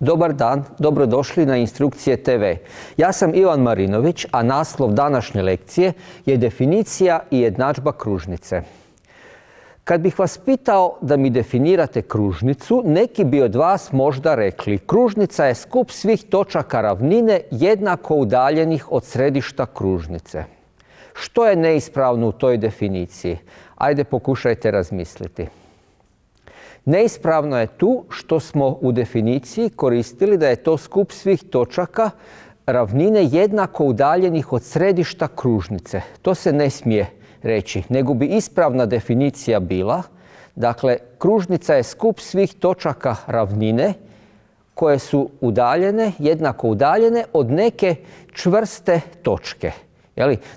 Dobar dan, dobrodošli na Instrukcije TV. Ja sam Ivan Marinović, a naslov današnje lekcije je definicija i jednadžba kružnice. Kad bih vas pitao da mi definirate kružnicu, neki bi od vas možda rekli kružnica je skup svih točaka ravnine jednako udaljenih od središta kružnice. Što je neispravno u toj definiciji? Ajde pokušajte razmisliti. Neispravno je tu što smo u definiciji koristili da je to skup svih točaka ravnine jednako udaljenih od središta kružnice. To se ne smije reći, nego bi ispravna definicija bila, dakle, kružnica je skup svih točaka ravnine koje su udaljene, jednako udaljene od neke čvrste točke.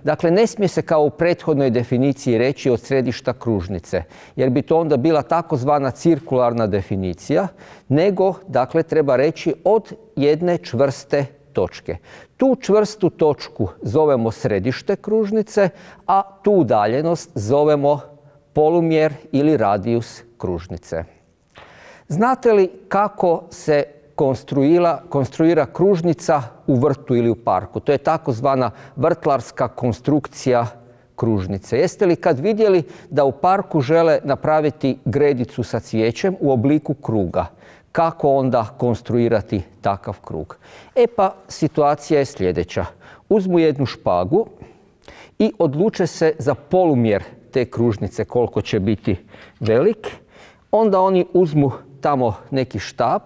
Dakle, ne smije se kao u prethodnoj definiciji reći od središta kružnice, jer bi to onda bila takozvana cirkularna definicija, nego, dakle, treba reći od jedne čvrste točke. Tu čvrstu točku zovemo središte kružnice, a tu udaljenost zovemo polumjer ili radijus kružnice. Znate li kako se konstruira kružnica u vrtu ili u parku? To je takozvana vrtlarska konstrukcija kružnice. Jeste li kad vidjeli da u parku žele napraviti gredicu sa cvijećem u obliku kruga? Kako onda konstruirati takav krug? E pa situacija je sljedeća. Uzmu jednu špagu i odluče se za polumjer te kružnice koliko će biti velik. Onda oni uzmu tamo neki štap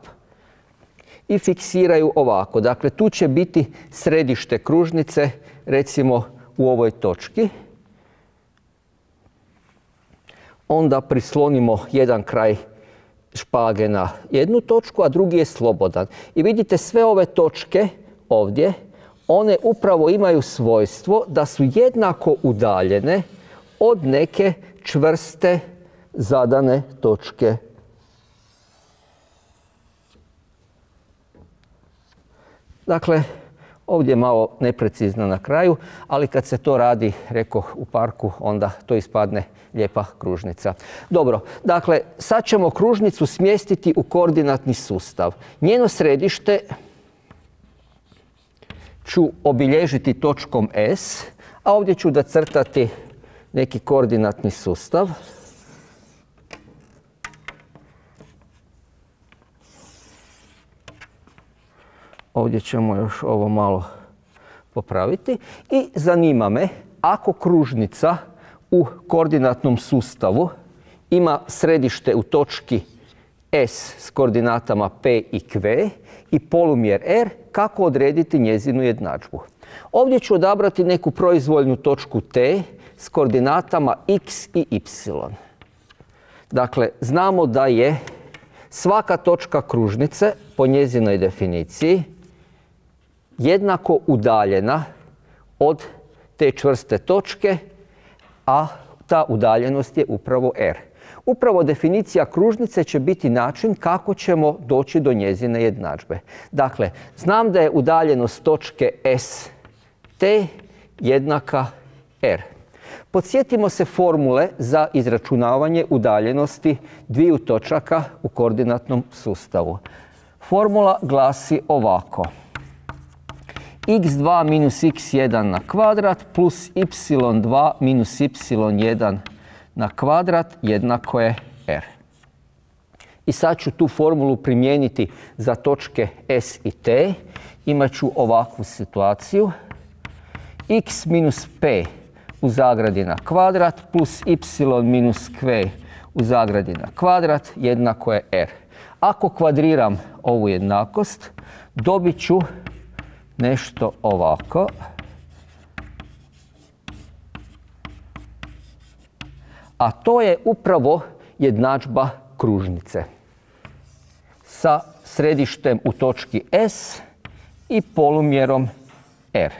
i fiksiraju ovako. Dakle, tu će biti središte kružnice, recimo u ovoj točki. Onda prislonimo jedan kraj špage na jednu točku, a drugi je slobodan. I vidite sve ove točke ovdje, one upravo imaju svojstvo da su jednako udaljene od neke čvrste zadane točke Dakle, ovdje je malo neprecizno na kraju, ali kad se to radi, reko u parku, onda to ispadne lijepa kružnica. Dobro, dakle, sad ćemo kružnicu smjestiti u koordinatni sustav. Njeno središte ću obilježiti točkom S, a ovdje ću da crtati neki koordinatni sustav. Ovdje ćemo još ovo malo popraviti. I zanima me, ako kružnica u koordinatnom sustavu ima središte u točki S s koordinatama P i Q i polumjer R, kako odrediti njezinu jednadžbu? Ovdje ću odabrati neku proizvoljnu točku T s koordinatama X i Y. Dakle, znamo da je svaka točka kružnice po njezinoj definiciji jednako udaljena od te čvrste točke, a ta udaljenost je upravo R. Upravo definicija kružnice će biti način kako ćemo doći do njezine jednadžbe. Dakle, znam da je udaljenost točke S T jednaka R. Podsjetimo se formule za izračunavanje udaljenosti dviju točaka u koordinatnom sustavu. Formula glasi ovako x2 minus x1 na kvadrat plus y2 minus y1 na kvadrat jednako je r. I sad ću tu formulu primijeniti za točke S i T. Imat ću ovakvu situaciju. x minus p u zagradi na kvadrat plus y minus q u zagradi na kvadrat jednako je r. Ako kvadriram ovu jednakost, dobit ću nešto ovako. A to je upravo jednadžba kružnice sa središtem u točki S i polumjerom R.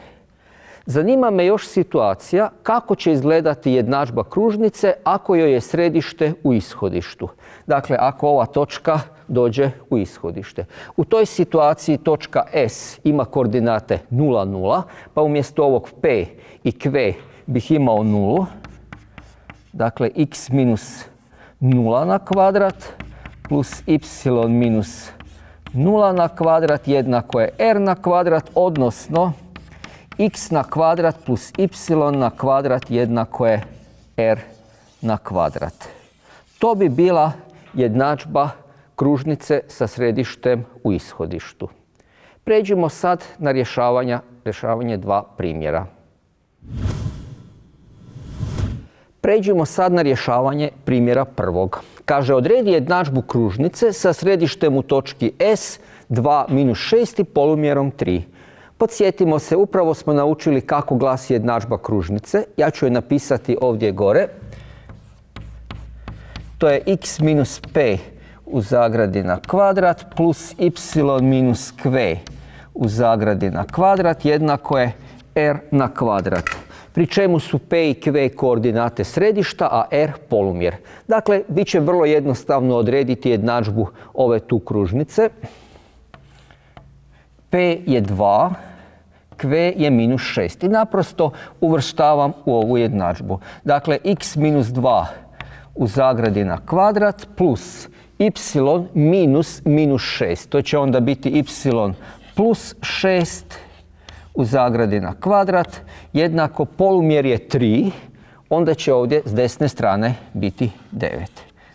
Zanima me još situacija kako će izgledati jednadžba kružnice ako joj je središte u ishodištu. Dakle, ako ova točka dođe u ishodište. U toj situaciji točka S ima koordinate 0, 0, pa umjesto ovog P i Q bih imao nulu. Dakle, x minus 0 na kvadrat plus y minus 0 na kvadrat jednako je r na kvadrat, odnosno x na kvadrat plus y na kvadrat jednako je r na kvadrat. To bi bila jednadžba kružnice sa središtem u ishodištu. Pređimo sad na rješavanje dva primjera. Pređimo sad na rješavanje primjera prvog. Kaže, odredi jednadžbu kružnice sa središtem u točki S 2 minus 6 i polumjerom 3. Podsjetimo se, upravo smo naučili kako glasi jednadžba kružnice. Ja ću je napisati ovdje gore. To je x minus p u zagradi na kvadrat plus y minus q u zagradi na kvadrat jednako je r na kvadrat pri čemu su P i Q koordinate središta, a R polumjer. Dakle, bit će vrlo jednostavno odrediti jednadžbu ove tu kružnice. P je 2, Q je minus 6. I naprosto uvrštavam u ovu jednadžbu. Dakle, x minus 2 u zagradi na kvadrat plus y minus minus 6. To će onda biti y plus 6 u zagradi na kvadrat jednako polumjer je 3, onda će ovdje s desne strane biti 9.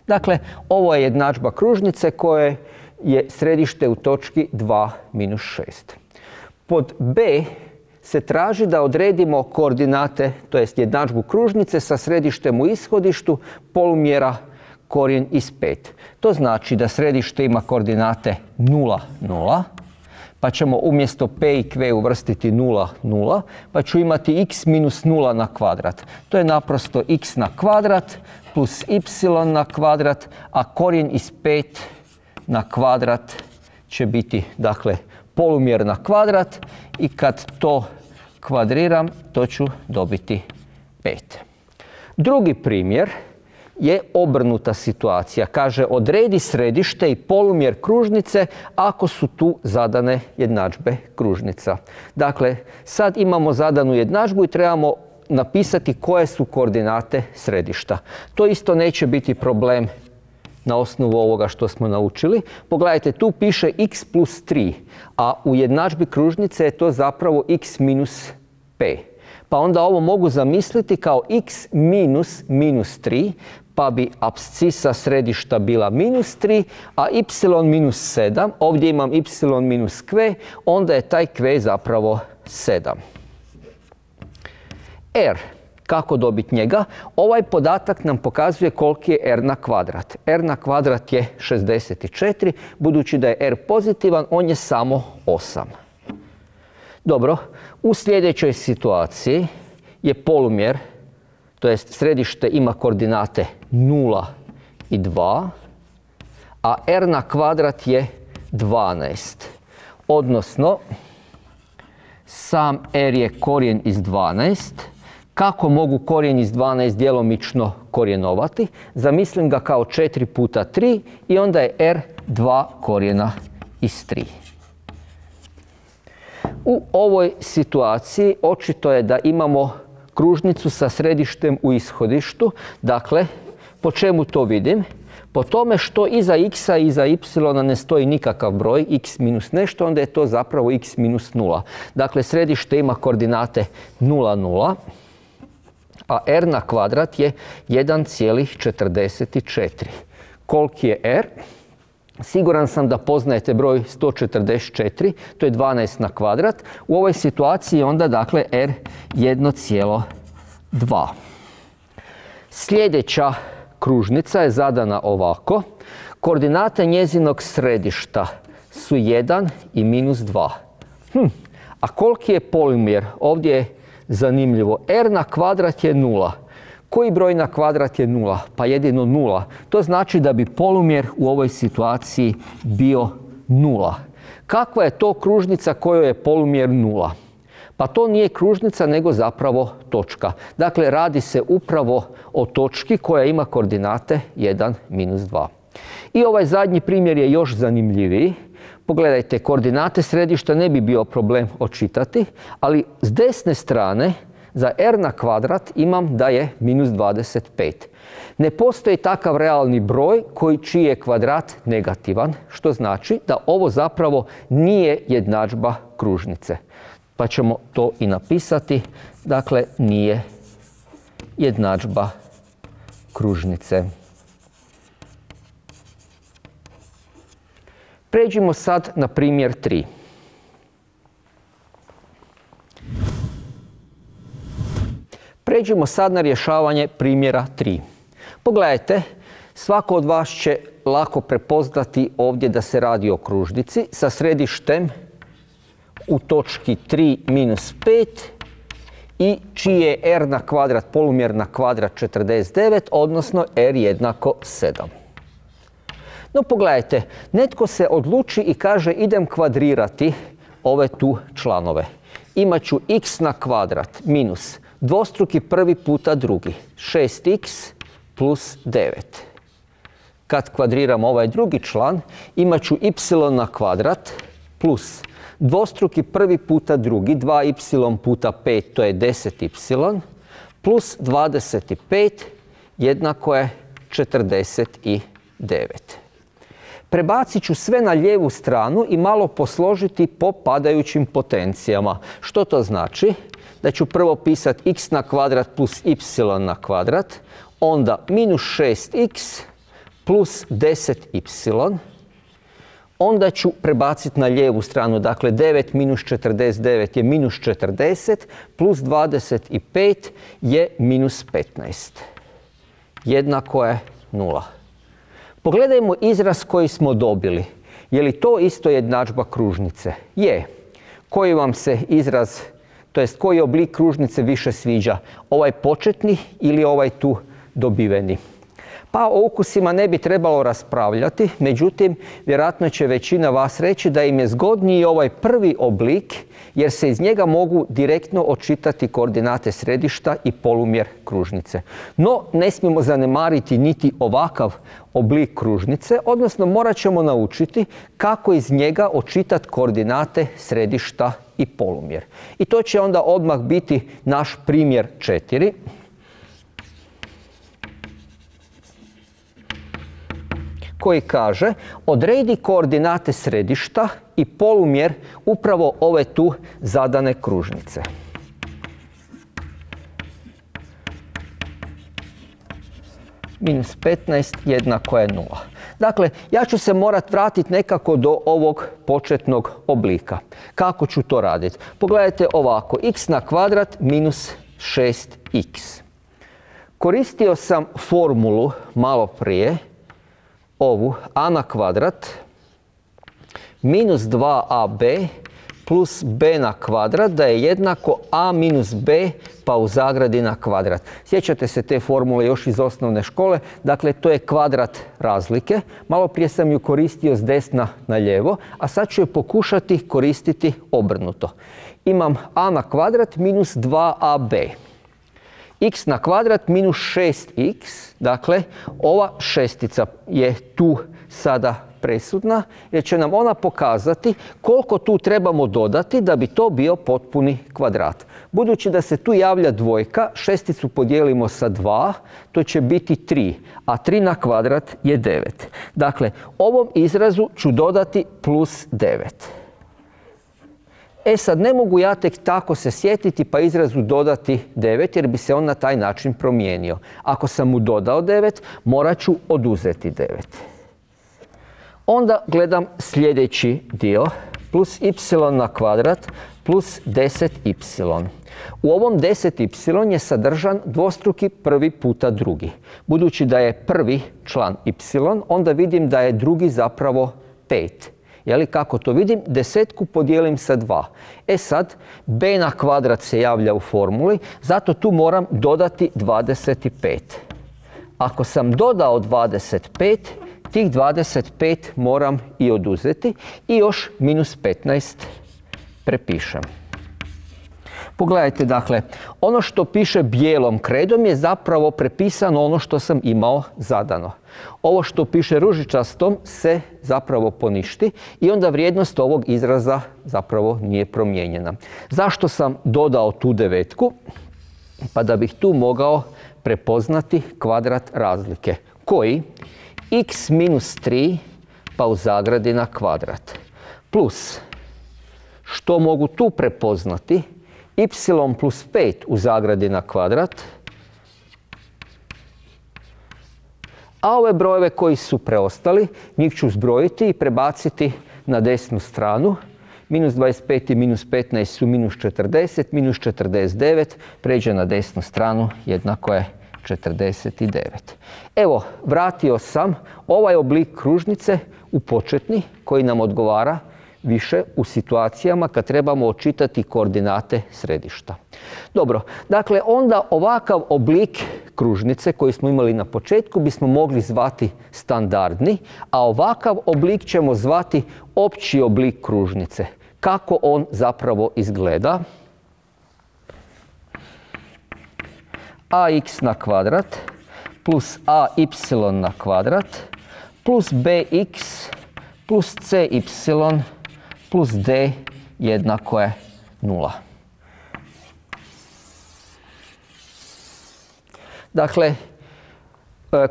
Dakle, ovo je jednadžba kružnice koje je središte u točki 2 minus 6. Pod B se traži da odredimo koordinate, to jest jednadžbu kružnice sa središtem u ishodištu polumjera korijen iz 5. To znači da središte ima koordinate 0, 0, pa ćemo umjesto p i q uvrstiti 0, 0, pa ću imati x minus 0 na kvadrat. To je naprosto x na kvadrat plus y na kvadrat, a korijen iz 5 na kvadrat će biti, dakle, polumjer na kvadrat i kad to kvadriram, to ću dobiti 5. Drugi primjer je obrnuta situacija. Kaže, odredi središte i polumjer kružnice ako su tu zadane jednadžbe kružnica. Dakle, sad imamo zadanu jednadžbu i trebamo napisati koje su koordinate središta. To isto neće biti problem na osnovu ovoga što smo naučili. Pogledajte, tu piše x plus 3, a u jednadžbi kružnice je to zapravo x minus p. Pa onda ovo mogu zamisliti kao x minus minus 3, pa bi abscisa središta bila minus 3, a y minus 7, ovdje imam y minus q, onda je taj q zapravo 7. R, kako dobiti njega? Ovaj podatak nam pokazuje koliki je r na kvadrat. r na kvadrat je 64, budući da je r pozitivan, on je samo 8. Dobro, u sljedećoj situaciji je polumjer to jest središte ima koordinate 0 i 2, a r na kvadrat je 12. Odnosno, sam r je korijen iz 12. Kako mogu korijen iz 12 djelomično korijenovati? Zamislim ga kao 4 puta 3 i onda je r 2 korijena iz 3. U ovoj situaciji očito je da imamo kružnicu sa središtem u ishodištu. Dakle, po čemu to vidim? Po tome što iza x-a i iza y ne stoji nikakav broj, x minus nešto, onda je to zapravo x minus 0. Dakle, središte ima koordinate 0, 0, a r na kvadrat je 1,44. Koliki je r? Siguran sam da poznajete broj 144, to je 12 na kvadrat. U ovoj situaciji onda dakle R 1,2. Sljedeća kružnica je zadana ovako. Koordinate njezinog središta su 1 i minus 2. Hm. A koliki je polimjer? Ovdje je zanimljivo. R na kvadrat je 0. Koji broj na kvadrat je nula? Pa jedino nula. To znači da bi polumjer u ovoj situaciji bio nula. Kakva je to kružnica kojoj je polumjer nula? Pa to nije kružnica nego zapravo točka. Dakle, radi se upravo o točki koja ima koordinate 1 minus 2. I ovaj zadnji primjer je još zanimljiviji. Pogledajte, koordinate središta ne bi bio problem očitati, ali s desne strane za r na kvadrat imam da je minus 25. Ne postoji takav realni broj koji čiji je kvadrat negativan, što znači da ovo zapravo nije jednadžba kružnice. Pa ćemo to i napisati. Dakle, nije jednadžba kružnice. Pređimo sad na primjer 3. Pređimo sad na rješavanje primjera 3. Pogledajte, svako od vas će lako prepoznati ovdje da se radi o kružnici sa središtem u točki 3 minus 5 i čiji je r na kvadrat polumjer na kvadrat 49, odnosno r jednako 7. No pogledajte, netko se odluči i kaže idem kvadrirati ove tu članove. Imaću x na kvadrat minus dvostruki prvi puta drugi, 6x plus 9. Kad kvadriram ovaj drugi član, imat ću y na kvadrat plus dvostruki prvi puta drugi, 2y puta 5, to je 10y, plus 25 jednako je 49. Prebacit ću sve na lijevu stranu i malo posložiti po padajućim potencijama. Što to znači? Da ću prvo pisati x na kvadrat plus y na kvadrat, onda minus 6x plus 10y, onda ću prebaciti na lijevu stranu, dakle 9 minus 49 je minus 40, plus 25 je minus 15. Jednako je 0. Pogledajmo izraz koji smo dobili. Je li to isto jednadžba kružnice? Je. Koji vam se izraz, to jest koji oblik kružnice više sviđa? Ovaj početni ili ovaj tu dobiveni? Pa o ukusima ne bi trebalo raspravljati, međutim, vjerojatno će većina vas reći da im je zgodniji ovaj prvi oblik, jer se iz njega mogu direktno očitati koordinate središta i polumjer kružnice. No, ne smijemo zanemariti niti ovakav oblik kružnice, odnosno morat ćemo naučiti kako iz njega očitati koordinate središta i polumjer. I to će onda odmah biti naš primjer četiri. Koji kaže odredi koordinate središta i polumjer upravo ove tu zadane kružnice. Minus 15 jednako je 0. Dakle, ja ću se morat vratiti nekako do ovog početnog oblika. Kako ću to raditi? Pogledajte ovako, x na kvadrat minus 6x. Koristio sam formulu malo prije, ovu a na kvadrat minus 2ab plus b na kvadrat da je jednako a minus b pa u zagradi na kvadrat. Sjećate se te formule još iz osnovne škole, dakle to je kvadrat razlike. Malo prije sam ju koristio s desna na lijevo, a sad ću je pokušati koristiti obrnuto. Imam a na kvadrat minus 2ab x na kvadrat minus 6x, dakle ova šestica je tu sada presudna jer će nam ona pokazati koliko tu trebamo dodati da bi to bio potpuni kvadrat. Budući da se tu javlja dvojka, šesticu podijelimo sa 2, to će biti 3, a 3 na kvadrat je 9. Dakle, ovom izrazu ću dodati plus 9. E sad, ne mogu ja tek tako se sjetiti pa izrazu dodati 9 jer bi se on na taj način promijenio. Ako sam mu dodao 9, morat ću oduzeti 9. Onda gledam sljedeći dio, plus y na kvadrat plus 10y. U ovom 10y je sadržan dvostruki prvi puta drugi. Budući da je prvi član y, onda vidim da je drugi zapravo 5. Jeli kako to vidim? Desetku podijelim sa 2. E sad, b na kvadrat se javlja u formuli, zato tu moram dodati 25. Ako sam dodao 25, tih 25 moram i oduzeti i još minus 15 prepišem. Pogledajte, dakle, ono što piše bijelom kredom je zapravo prepisano ono što sam imao zadano. Ovo što piše ružičastom se zapravo poništi i onda vrijednost ovog izraza zapravo nije promijenjena. Zašto sam dodao tu devetku? Pa da bih tu mogao prepoznati kvadrat razlike. Koji? x minus 3 pa u zagradi na kvadrat. Plus, što mogu tu prepoznati? Y plus 5 u zagradi na kvadrat. A ove brojeve koji su preostali, njih ću zbrojiti i prebaciti na desnu stranu. Minus 25 i minus 15 su minus 40, minus 49 pređe na desnu stranu, jednako je 49. Evo, vratio sam ovaj oblik kružnice u početni koji nam odgovara više u situacijama kad trebamo očitati koordinate središta. Dobro, dakle onda ovakav oblik kružnice koji smo imali na početku bismo mogli zvati standardni, a ovakav oblik ćemo zvati opći oblik kružnice. Kako on zapravo izgleda? ax na kvadrat plus ay na kvadrat plus bx plus cy plus d jednako je nula. Dakle, e,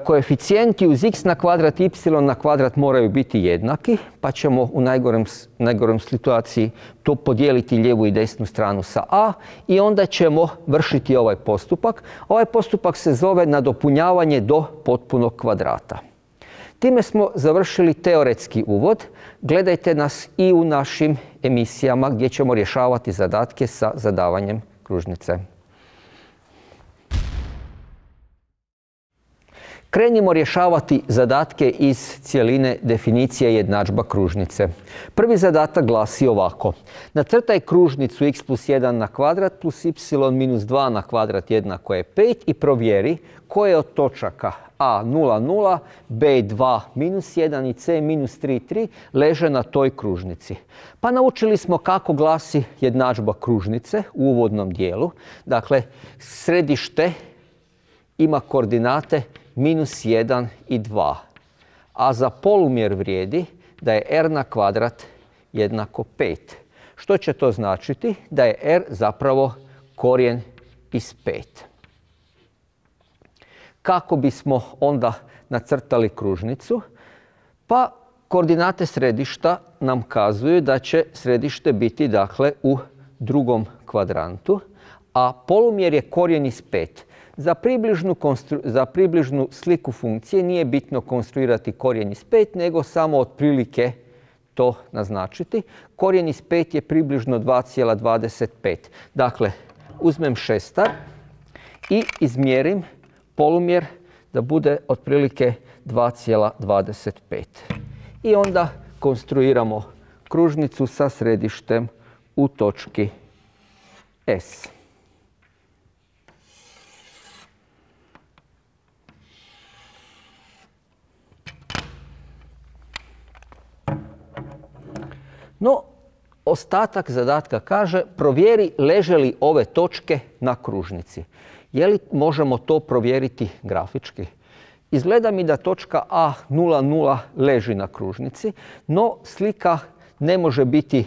koeficijenti uz x na kvadrat i y na kvadrat moraju biti jednaki, pa ćemo u najgorem, najgorem situaciji to podijeliti lijevu i desnu stranu sa a i onda ćemo vršiti ovaj postupak. Ovaj postupak se zove nadopunjavanje do potpunog kvadrata. Time smo završili teoretski uvod. Gledajte nas i u našim emisijama gdje ćemo rješavati zadatke sa zadavanjem kružnice. Krenimo rješavati zadatke iz cijeline definicije jednadžba kružnice. Prvi zadatak glasi ovako. Nacrtaj kružnicu x plus 1 na kvadrat plus y minus 2 na kvadrat jednako je 5 i provjeri koje od točaka a 0, 0, b 2 minus 1 i c minus 3, 3 leže na toj kružnici. Pa naučili smo kako glasi jednadžba kružnice u uvodnom dijelu. Dakle, središte ima koordinate minus 1 i 2. A za polumjer vrijedi da je r na kvadrat jednako 5. Što će to značiti? Da je r zapravo korijen iz 5. Kako bismo onda nacrtali kružnicu? Pa koordinate središta nam kazuju da će središte biti dakle u drugom kvadrantu, a polumjer je korijen iz 5. Za približnu, za približnu sliku funkcije nije bitno konstruirati korijen iz 5, nego samo otprilike to naznačiti. Korijen iz 5 je približno 2,25. Dakle, uzmem šestar i izmjerim polumjer da bude otprilike 2,25. I onda konstruiramo kružnicu sa središtem u točki S. No, ostatak zadatka kaže provjeri leže li ove točke na kružnici. Je li možemo to provjeriti grafički? Izgleda mi da točka A 0,0 leži na kružnici, no slika ne može biti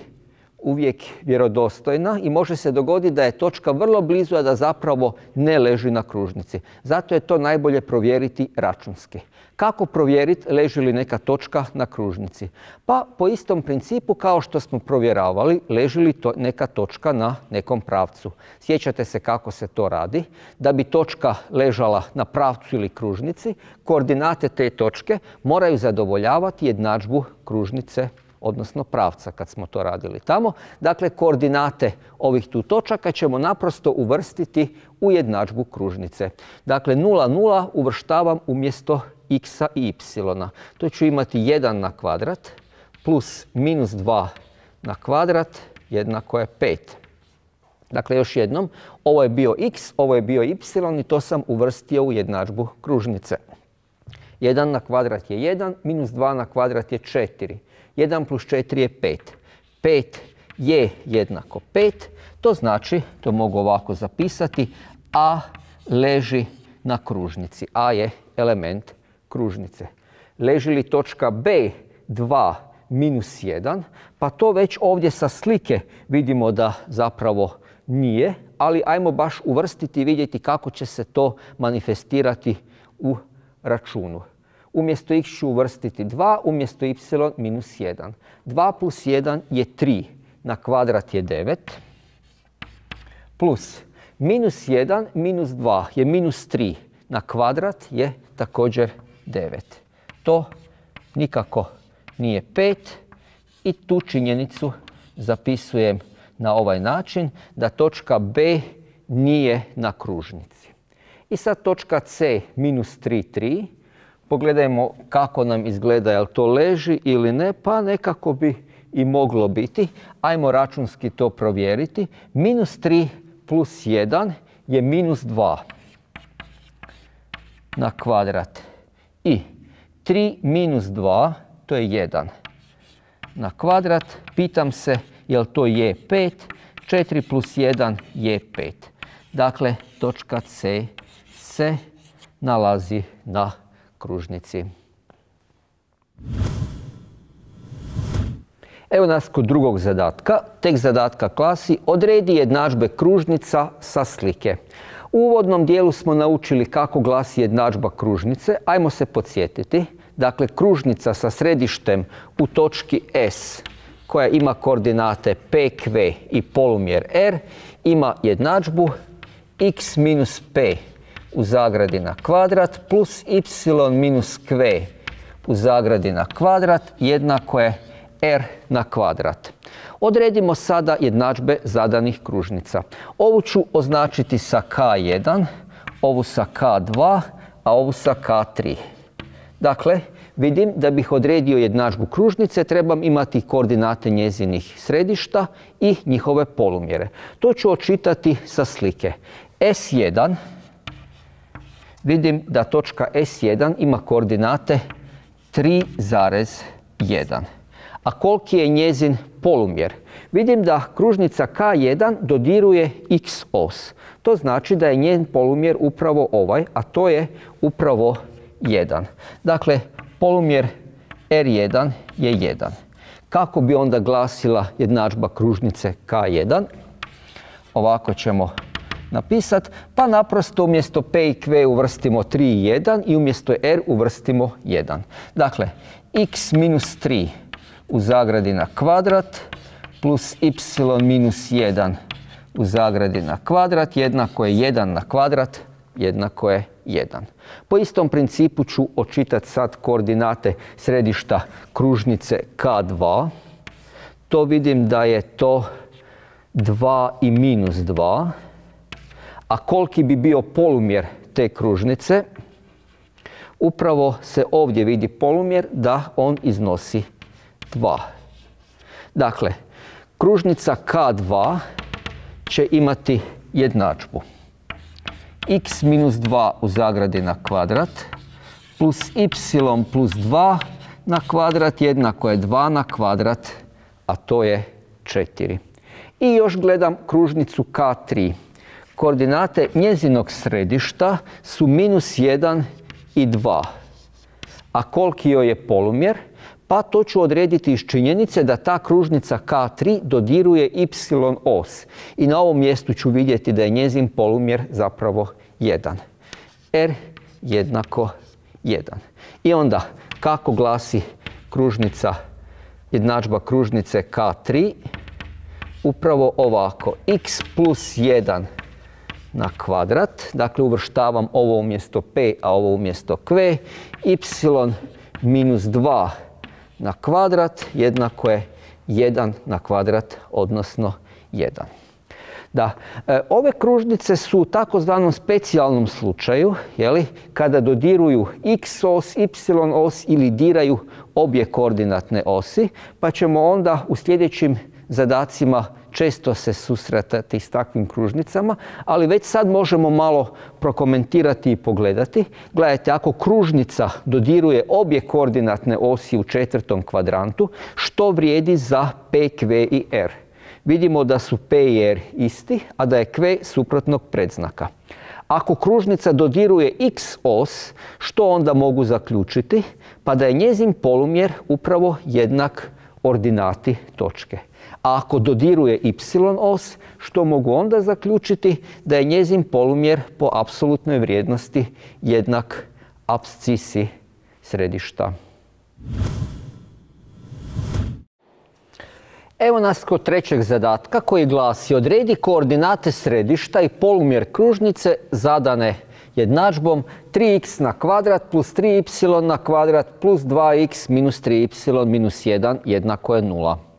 uvijek vjerodostojna i može se dogoditi da je točka vrlo blizu, a da zapravo ne leži na kružnici. Zato je to najbolje provjeriti računski. Kako provjeriti leži li neka točka na kružnici? Pa po istom principu kao što smo provjeravali leži li to neka točka na nekom pravcu. Sjećate se kako se to radi. Da bi točka ležala na pravcu ili kružnici, koordinate te točke moraju zadovoljavati jednadžbu kružnice odnosno pravca kad smo to radili tamo. Dakle, koordinate ovih tu točaka ćemo naprosto uvrstiti u jednadžbu kružnice. Dakle, 0, 0 uvrštavam umjesto x i y. To ću imati 1 na kvadrat plus minus 2 na kvadrat jednako je 5. Dakle, još jednom, ovo je bio x, ovo je bio y i to sam uvrstio u jednadžbu kružnice. 1 na kvadrat je 1, minus 2 na kvadrat je 4. 1 plus 4 je 5. 5 je jednako 5, to znači, to mogu ovako zapisati, a leži na kružnici. A je element kružnice. Leži li točka B 2 minus 1, pa to već ovdje sa slike vidimo da zapravo nije, ali ajmo baš uvrstiti i vidjeti kako će se to manifestirati u računu. Umjesto x ću uvrstiti 2, umjesto y minus 1. 2 plus 1 je 3, na kvadrat je 9, plus minus 1 minus 2 je minus 3, na kvadrat je također 9. To nikako nije 5 i tu činjenicu zapisujem na ovaj način da točka B nije na kružnici. I sad točka C minus 3, 3. Pogledajmo kako nam izgleda, jel to leži ili ne, pa nekako bi i moglo biti. Ajmo računski to provjeriti. Minus 3 plus 1 je minus 2 na kvadrat. I 3 minus 2, to je 1 na kvadrat. Pitam se jel to je 5, 4 plus 1 je 5. Dakle, točka C se nalazi na kružnici. Evo nas kod drugog zadatka. Tek zadatka klasi odredi jednadžbe kružnica sa slike. U uvodnom dijelu smo naučili kako glasi jednadžba kružnice. Ajmo se podsjetiti. Dakle, kružnica sa središtem u točki S koja ima koordinate PQ i polumjer R ima jednadžbu x minus p u zagradi na kvadrat plus y minus q u zagradi na kvadrat jednako je r na kvadrat. Odredimo sada jednadžbe zadanih kružnica. Ovu ću označiti sa k1, ovu sa k2, a ovu sa k3. Dakle, vidim da bih odredio jednadžbu kružnice, trebam imati koordinate njezinih središta i njihove polumjere. To ću očitati sa slike. S1, vidim da točka S1 ima koordinate 3,1. A koliki je njezin polumjer? Vidim da kružnica K1 dodiruje x os. To znači da je njen polumjer upravo ovaj, a to je upravo 1. Dakle, polumjer R1 je 1. Kako bi onda glasila jednadžba kružnice K1? Ovako ćemo napisati, pa naprosto umjesto P i Q uvrstimo 3 i 1 i umjesto R uvrstimo 1. Dakle, x minus 3 u zagradi na kvadrat plus y minus 1 u zagradi na kvadrat jednako je 1 na kvadrat jednako je 1. Po istom principu ću očitati sad koordinate središta kružnice K2. To vidim da je to 2 i minus 2. A koliki bi bio polumjer te kružnice? Upravo se ovdje vidi polumjer da on iznosi 2. Dakle, kružnica K2 će imati jednadžbu x minus 2 u zagradi na kvadrat plus y plus 2 na kvadrat jednako je 2 na kvadrat, a to je 4. I još gledam kružnicu K3. Koordinate njezinog središta su minus 1 i 2. A koliki joj je polumjer? Pa to ću odrediti iz činjenice da ta kružnica K3 dodiruje y os. I na ovom mjestu ću vidjeti da je njezin polumjer zapravo 1. R jednako 1. I onda kako glasi kružnica, jednadžba kružnice K3? Upravo ovako. x plus 1 na kvadrat. Dakle, uvrštavam ovo umjesto p, a ovo umjesto q. y minus 2 na kvadrat jednako je 1 na kvadrat, odnosno 1. Da, e, ove kružnice su u takozvanom specijalnom slučaju, jeli, kada dodiruju x os, y os ili diraju obje koordinatne osi, pa ćemo onda u sljedećim zadacima često se susretati s takvim kružnicama, ali već sad možemo malo prokomentirati i pogledati. Gledajte, ako kružnica dodiruje obje koordinatne osi u četvrtom kvadrantu, što vrijedi za P, Q i R? vidimo da su P i R isti, a da je Q suprotnog predznaka. Ako kružnica dodiruje x os, što onda mogu zaključiti? Pa da je njezin polumjer upravo jednak ordinati točke. Ako dodiruje y os, što mogu onda zaključiti? Da je njezin polumjer po apsolutnoj vrijednosti jednak abscisi središta. Evo nas kod trećeg zadatka koji glasi odredi koordinate središta i polumjer kružnice zadane jednadžbom 3x na kvadrat plus 3y na kvadrat plus 2x minus 3y minus 1 jednako je 0.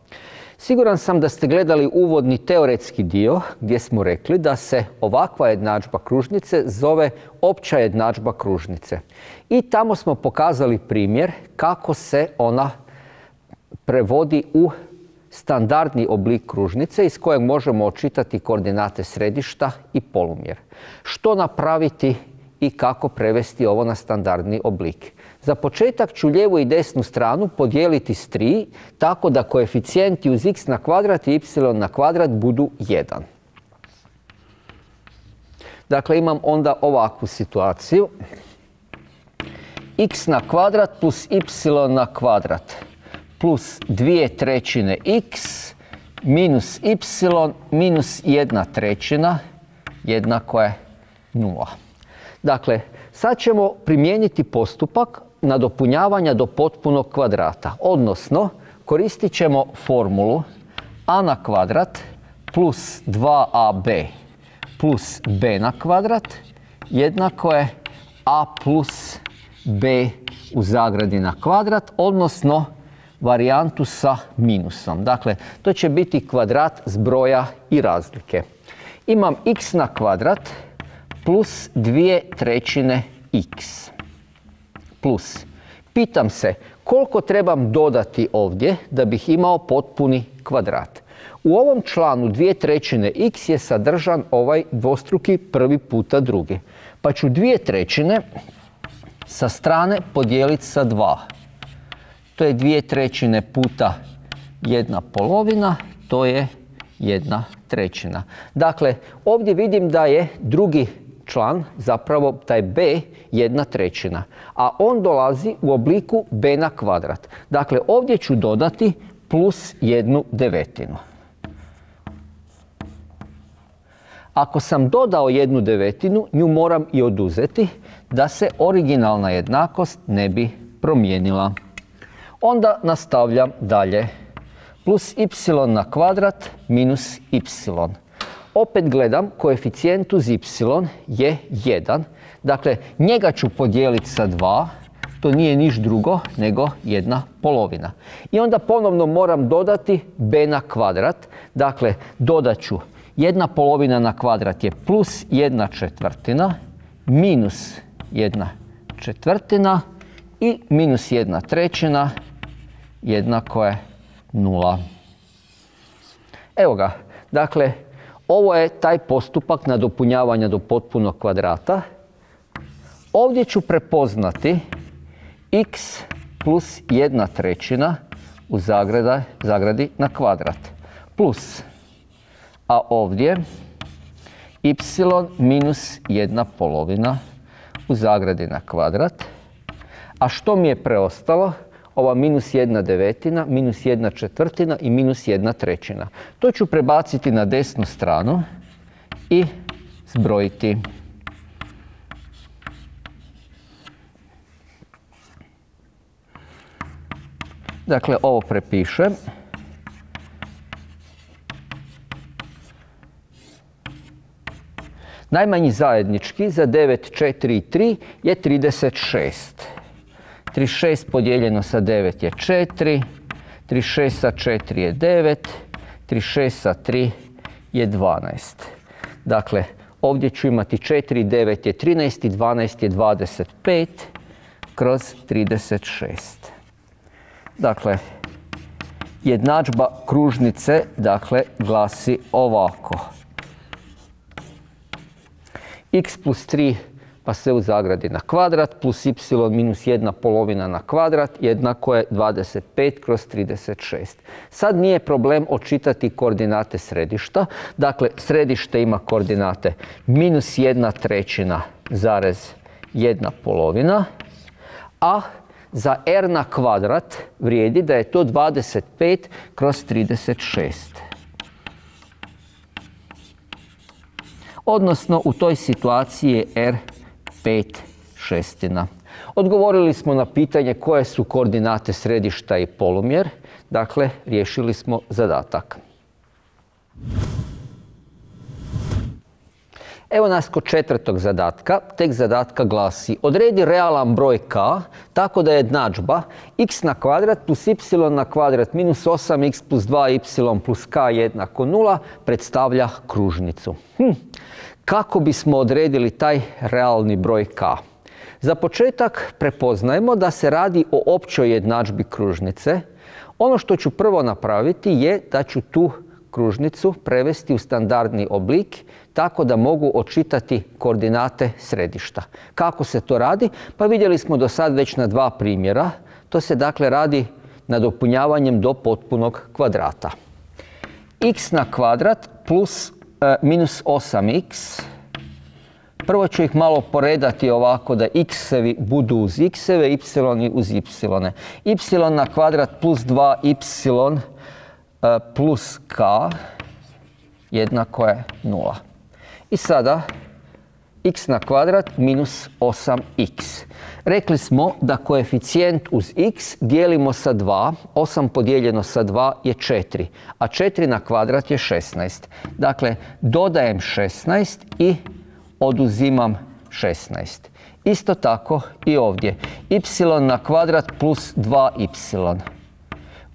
Siguran sam da ste gledali uvodni teoretski dio gdje smo rekli da se ovakva jednadžba kružnice zove opća jednadžba kružnice. I tamo smo pokazali primjer kako se ona prevodi u standardni oblik kružnice iz kojeg možemo očitati koordinate središta i polumjer. Što napraviti i kako prevesti ovo na standardni oblik? Za početak ću lijevu i desnu stranu podijeliti s 3 tako da koeficijenti uz x na kvadrat i y na kvadrat budu 1. Dakle, imam onda ovakvu situaciju. x na kvadrat plus y na kvadrat plus 2 trećine x minus y minus 1 trećina jednako je 0. Dakle, sad ćemo primijeniti postupak nadopunjavanja do potpunog kvadrata. Odnosno, koristit ćemo formulu a na kvadrat plus 2ab plus b na kvadrat jednako je a plus b u zagradi na kvadrat, odnosno varijantu sa minusom. Dakle, to će biti kvadrat zbroja i razlike. Imam x na kvadrat plus 2 trećine x plus. Pitam se koliko trebam dodati ovdje da bih imao potpuni kvadrat. U ovom članu 2 trećine x je sadržan ovaj dvostruki prvi puta drugi. Pa ću 2 trećine sa strane podijeliti sa 2. To je dvije trećine puta jedna polovina, to je jedna trećina. Dakle, ovdje vidim da je drugi član, zapravo taj b, jedna trećina. A on dolazi u obliku b na kvadrat. Dakle, ovdje ću dodati plus jednu devetinu. Ako sam dodao jednu devetinu, nju moram i oduzeti da se originalna jednakost ne bi promijenila. Onda nastavljam dalje. Plus y na kvadrat minus y. Opet gledam, koeficijent uz y je 1. Dakle, njega ću podijeliti sa 2. To nije niš drugo nego jedna polovina. I onda ponovno moram dodati b na kvadrat. Dakle, dodat ću jedna polovina na kvadrat je plus jedna četvrtina minus jedna četvrtina i minus jedna trećina jednako je nula. Evo ga, dakle, ovo je taj postupak nadopunjavanja do potpunog kvadrata. Ovdje ću prepoznati x plus jedna trećina u zagrada, zagradi na kvadrat. Plus, a ovdje y minus jedna polovina u zagradi na kvadrat. A što mi je preostalo? Ova minus jedna devetina, minus jedna četvrtina i minus jedna trećina. To ću prebaciti na desnu stranu i zbrojiti. Dakle, ovo prepišem. Najmanji zajednički za 9, 4 i 3 je 36. 36 podijeljeno sa 9 je 4, 36 sa 4 je 9, 36 sa 3 je 12. Dakle, ovdje ću imati 4, 9 je 13 i 12 je 25 kroz 36. Dakle, jednadžba kružnice dakle, glasi ovako. x plus 3 pa sve u zagradi na kvadrat plus y minus jedna polovina na kvadrat jednako je 25 kroz 36. Sad nije problem očitati koordinate središta. Dakle, središte ima koordinate minus jedna trećina zarez jedna polovina, a za r na kvadrat vrijedi da je to 25 kroz 36. Odnosno u toj situaciji je r 5 šestina. Odgovorili smo na pitanje koje su koordinate središta i polumjer. Dakle, riješili smo zadatak. Evo nas kod četvrtog zadatka. Tek zadatka glasi odredi realan broj k tako da je jednadžba x na kvadrat plus y na kvadrat minus 8x plus 2y plus k jednako 0 predstavlja kružnicu. Hm. Kako bismo odredili taj realni broj k? Za početak prepoznajemo da se radi o općoj jednadžbi kružnice. Ono što ću prvo napraviti je da ću tu kružnicu prevesti u standardni oblik tako da mogu očitati koordinate središta. Kako se to radi? Pa vidjeli smo do sad već na dva primjera. To se dakle radi nadopunjavanjem do potpunog kvadrata. x na kvadrat plus minus 8x. Prvo ću ih malo poredati ovako da x-evi budu uz x-eve, y uz y. y na kvadrat plus 2y e, plus k jednako je 0. I sada x na kvadrat minus 8x. Rekli smo da koeficijent uz x dijelimo sa 2, 8 podijeljeno sa 2 je 4, a 4 na kvadrat je 16. Dakle, dodajem 16 i oduzimam 16. Isto tako i ovdje. y na kvadrat plus 2y.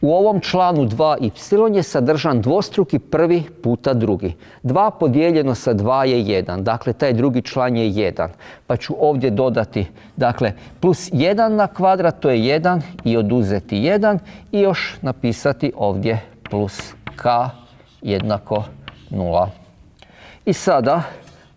U ovom članu 2y je sadržan dvostruki prvi puta drugi. 2 podijeljeno sa 2 je 1, dakle taj drugi član je 1. Pa ću ovdje dodati, dakle, plus 1 na kvadrat, to je 1 i oduzeti 1 i još napisati ovdje plus k jednako 0. I sada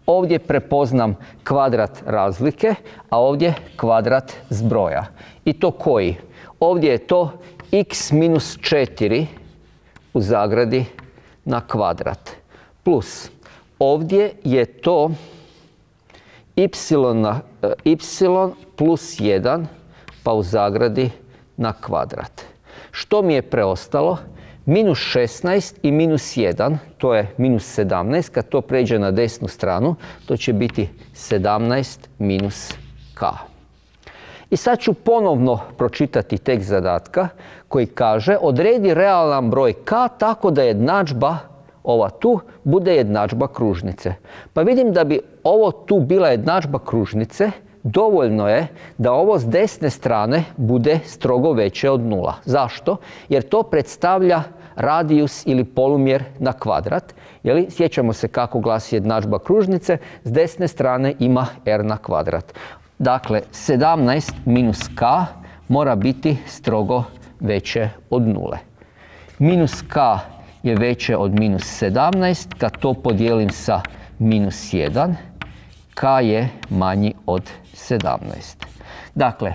ovdje prepoznam kvadrat razlike, a ovdje kvadrat zbroja. I to koji? Ovdje je to x minus 4 u zagradi na kvadrat. Plus, ovdje je to y, na, e, y plus 1 pa u zagradi na kvadrat. Što mi je preostalo? Minus 16 i minus 1, to je minus 17. Kad to pređe na desnu stranu, to će biti 17 minus k. I sad ću ponovno pročitati tekst zadatka koji kaže odredi realan broj k tako da jednadžba ova tu bude jednadžba kružnice. Pa vidim da bi ovo tu bila jednadžba kružnice, dovoljno je da ovo s desne strane bude strogo veće od nula. Zašto? Jer to predstavlja radijus ili polumjer na kvadrat. Jeli? Sjećamo se kako glasi jednadžba kružnice, s desne strane ima r na kvadrat. Dakle, 17 minus k mora biti strogo veće od nule. Minus k je veće od minus 17, kad to podijelim sa minus 1, k je manji od 17. Dakle,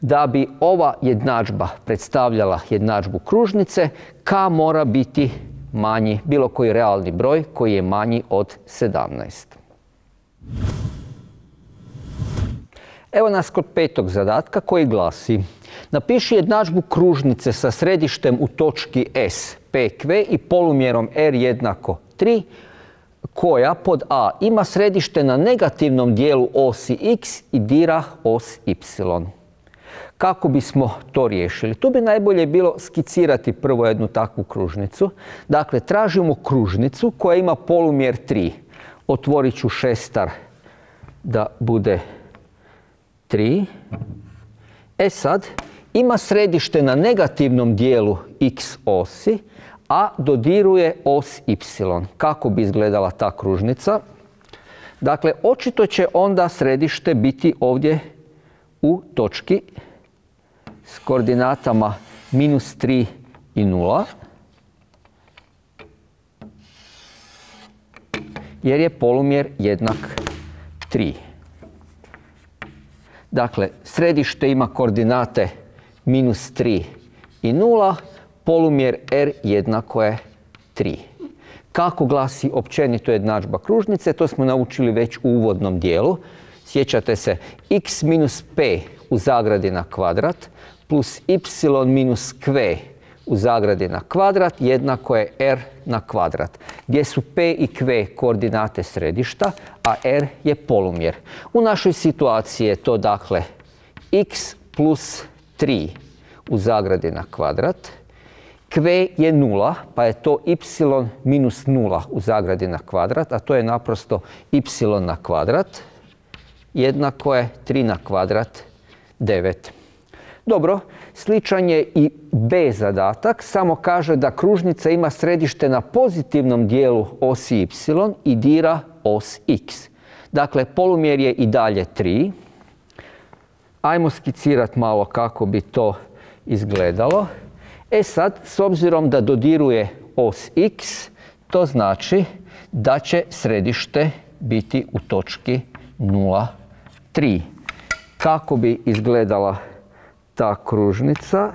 da bi ova jednadžba predstavljala jednadžbu kružnice, k mora biti manji, bilo koji realni broj koji je manji od 17. Evo nas kod petog zadatka koji glasi Napiši jednadžbu kružnice sa središtem u točki S, PQ i polumjerom R jednako 3 koja pod A ima središte na negativnom dijelu osi X i dira os Y. Kako bismo to riješili? Tu bi najbolje bilo skicirati prvo jednu takvu kružnicu. Dakle, tražimo kružnicu koja ima polumjer 3. Otvorit ću šestar da bude 3. E sad, ima središte na negativnom dijelu x osi, a dodiruje os y. Kako bi izgledala ta kružnica? Dakle, očito će onda središte biti ovdje u točki s koordinatama minus 3 i 0. Jer je polumjer jednak 3. Dakle, središte ima koordinate minus 3 i 0, polumjer R jednako je 3. Kako glasi općenito jednadžba kružnice, to smo naučili već u uvodnom dijelu. Sjećate se, x minus p u zagradi na kvadrat plus y minus q u zagradi na kvadrat jednako je r na kvadrat, gdje su p i q koordinate središta, a r je polumjer. U našoj situaciji je to dakle x plus 3 u zagradi na kvadrat, q je nula, pa je to y minus nula u zagradi na kvadrat, a to je naprosto y na kvadrat, jednako je 3 na kvadrat 9. Dobro, sličan je i B zadatak, samo kaže da kružnica ima središte na pozitivnom dijelu osi y i dira os x. Dakle, polumjer je i dalje 3. Ajmo skicirati malo kako bi to izgledalo. E sad, s obzirom da dodiruje os x, to znači da će središte biti u točki 0,3. Kako bi izgledala ta kružnica?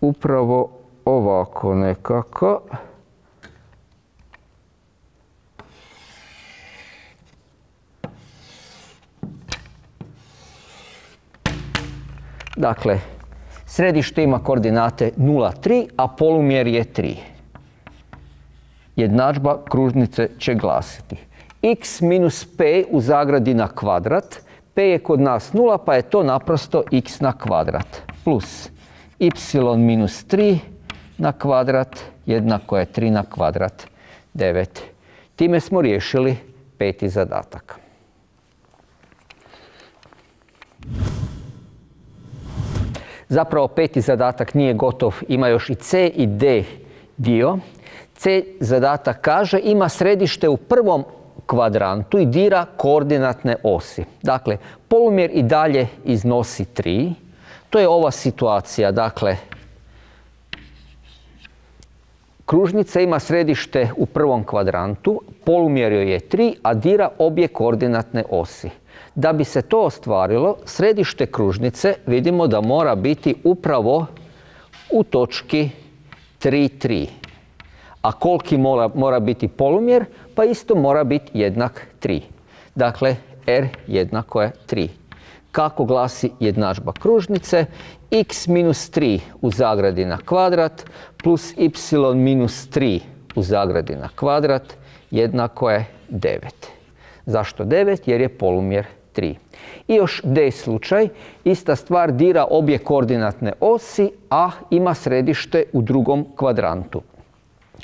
Upravo ovako nekako. Dakle, Središte ima koordinate 0,3, a polumjer je 3. Jednadžba kružnice će glasiti x minus p u zagradi na kvadrat. P je kod nas 0, pa je to naprosto x na kvadrat. Plus y minus 3 na kvadrat jednako je 3 na kvadrat 9. Time smo riješili peti zadatak. Zapravo peti zadatak nije gotov, ima još i C i D dio. C zadatak kaže ima središte u prvom kvadrantu i dira koordinatne osi. Dakle, polumjer i dalje iznosi 3. To je ova situacija, dakle, Kružnica ima središte u prvom kvadrantu, polumjer joj je 3, a dira obje koordinatne osi. Da bi se to ostvarilo, središte kružnice vidimo da mora biti upravo u točki 3,3. A koliki mora, mora biti polumjer? Pa isto mora biti jednak 3. Dakle, R jednako je 3. Kako glasi jednadžba kružnice? x minus 3 u zagradi na kvadrat plus y minus 3 u zagradi na kvadrat jednako je 9. Zašto 9? Jer je polumjer 3. I još D slučaj, ista stvar dira obje koordinatne osi, a ima središte u drugom kvadrantu.